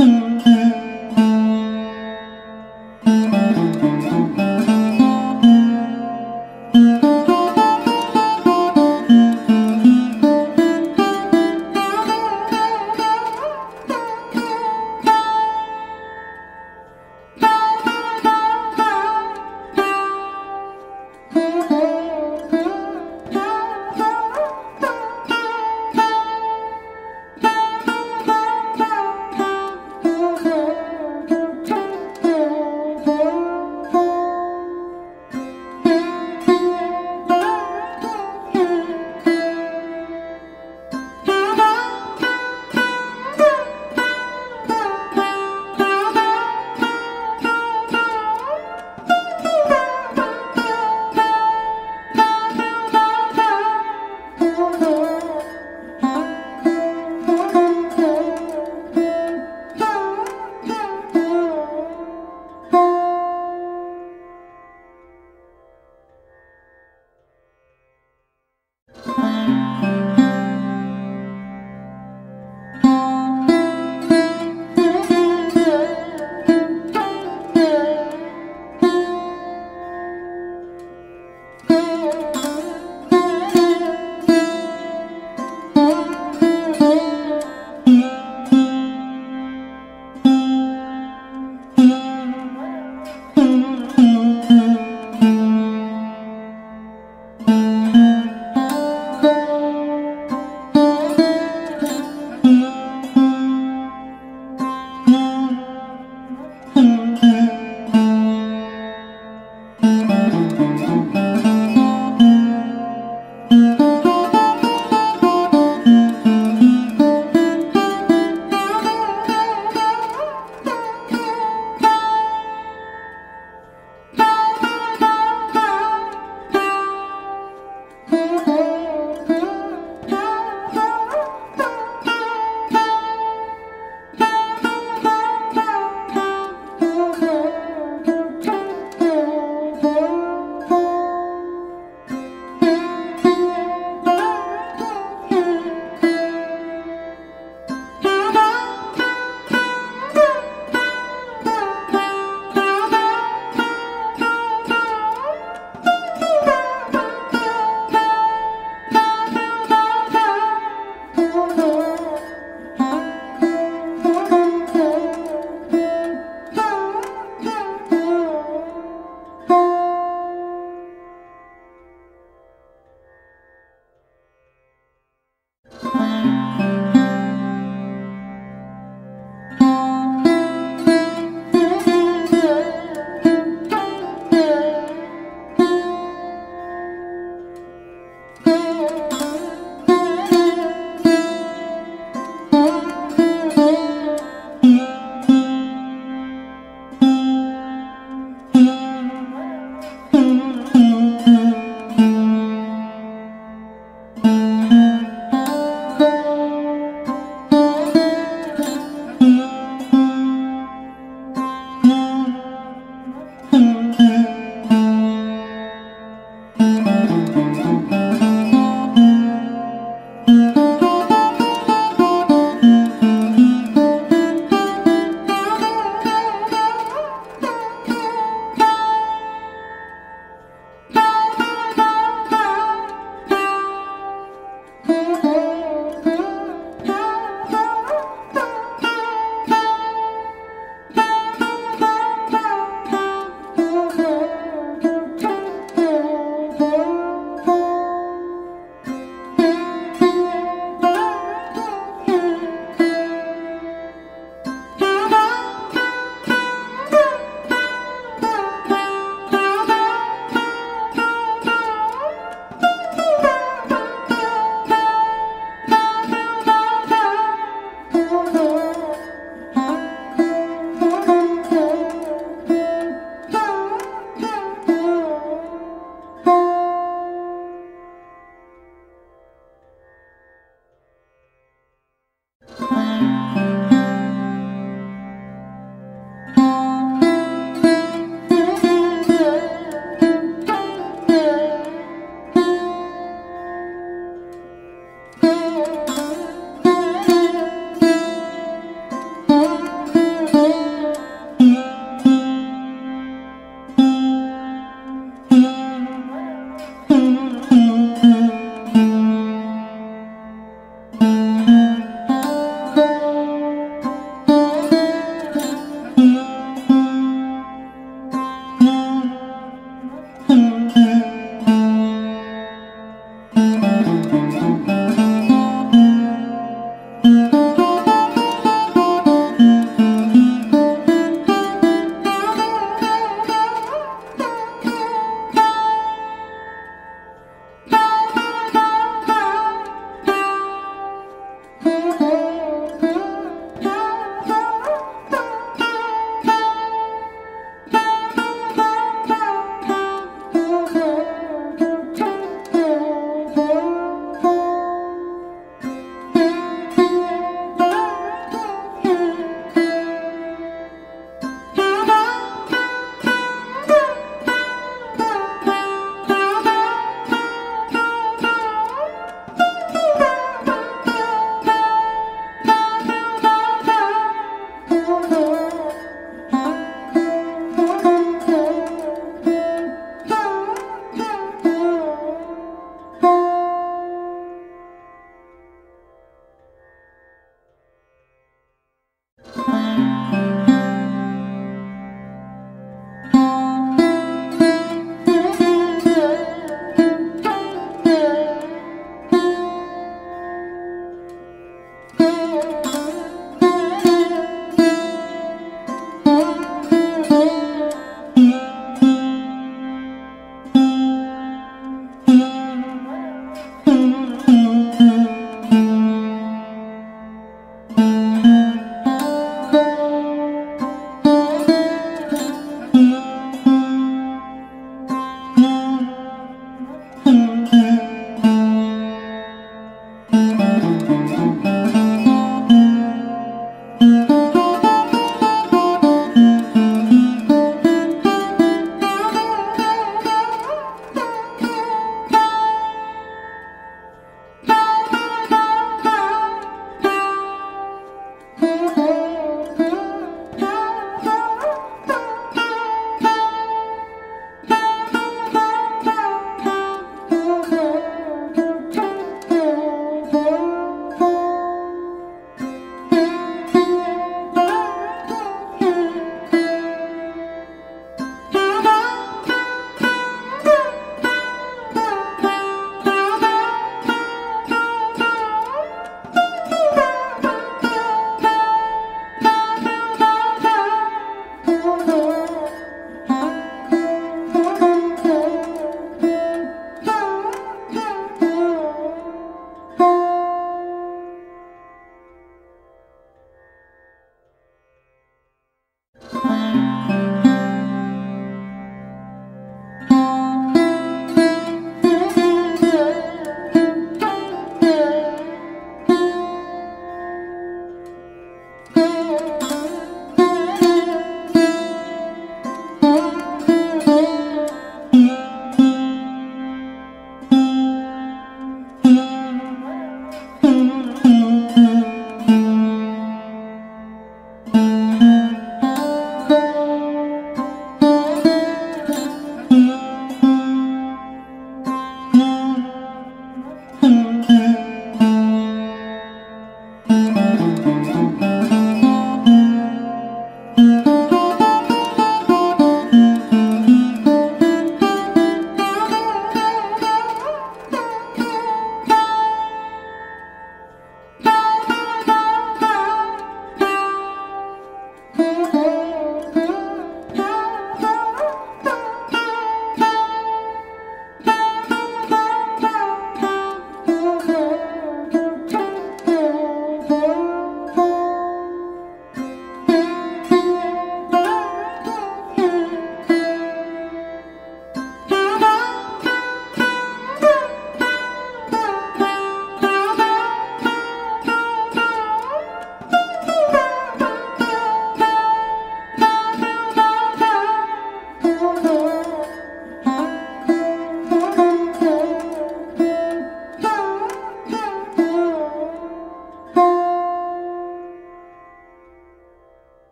Mm-hmm.